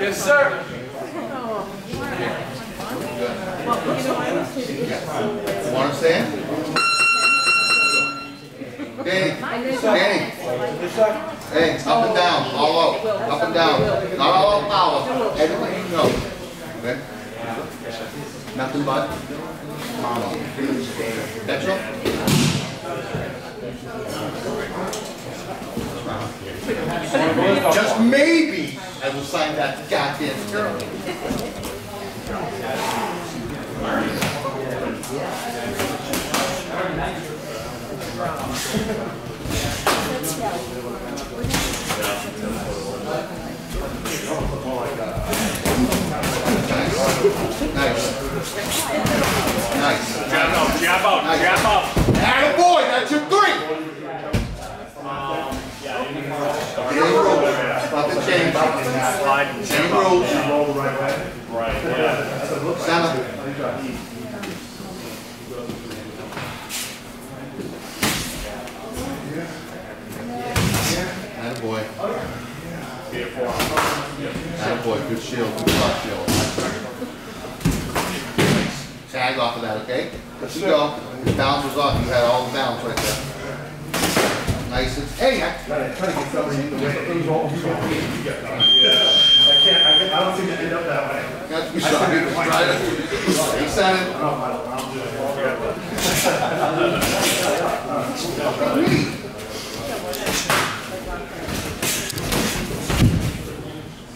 Yes, sir. Want to stand? Danny, Danny. Hey, up and down, all out, up and down. Not all out power, everything you know. Okay? Nothing but calm. That's all? Just maybe I will sign that goddamn term. Nice. Changed. Slide. Same rules. Right, yeah. Center. Atta boy. Be a four. Atta boy. Good shield. Good block shield. Tag off of that, okay? Let you go. The balance was off. You had all the balance right there. And- Hey, I- Trying to get somebody in the way. It was all- I can't, I can't, I don't seem to end up that way. got to be sorry. Try it. He said it.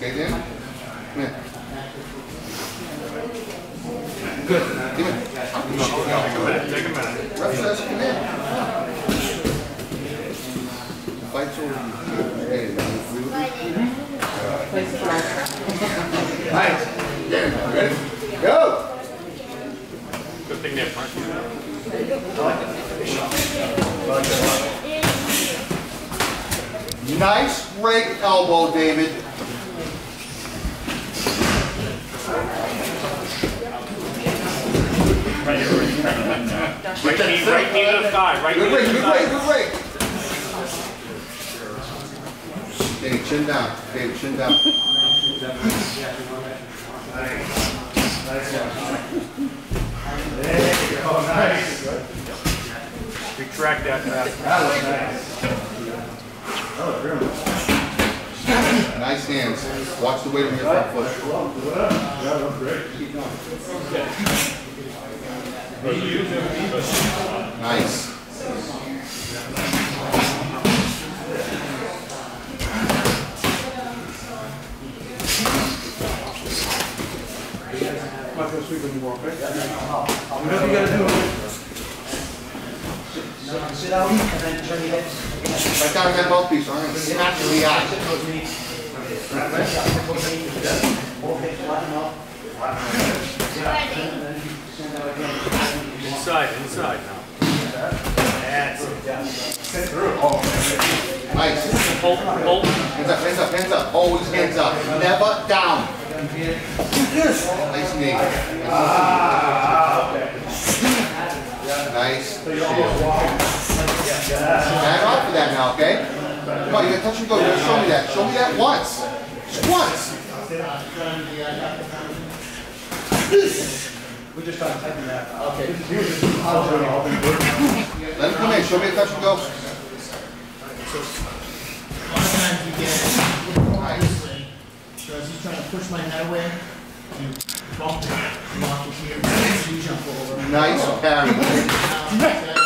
Okay? Come here. Good. Come here. Take a minute, take a minute. Says come here. The Fight's over. Hey, you agree with me? Nice. Dan, ready? Go! Good thing they're punching. Nice break elbow, David. Right right. Right knee, right knee to the thigh, right knee to break, the good break, thigh. good break. David, chin down. David, chin down. Nice. There you go, nice. Retract that. That was nice. That was real nice. Nice hands. Watch the weight on your front foot. Yeah, that was great. Nice. I'm not gonna sweep anymore, okay? Whatever you gotta do. Sit down and then turn your hips. Right down in that mouthpiece, all right? Smack you in the eye. Both hips flatten out. And then stand out again. Inside, inside now. That's it. Nice. Bolt, bolt. Hands up, hands up, hands up. Always hands up. Never down. Nice knee. Nice. shield. Back off for that now, okay? Come on, you gotta touch and go. You gotta show me that. Show me that once. Just once. We're just trying to tighten that. Okay. Let him come in. Show me a touch and go. Trying to push my head away, you bump it, block it here, you jump over. Nice parry.